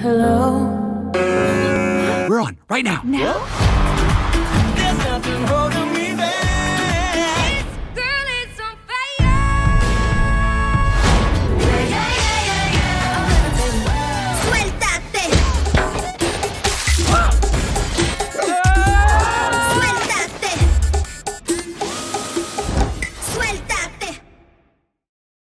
Hello? We're on right now. Now?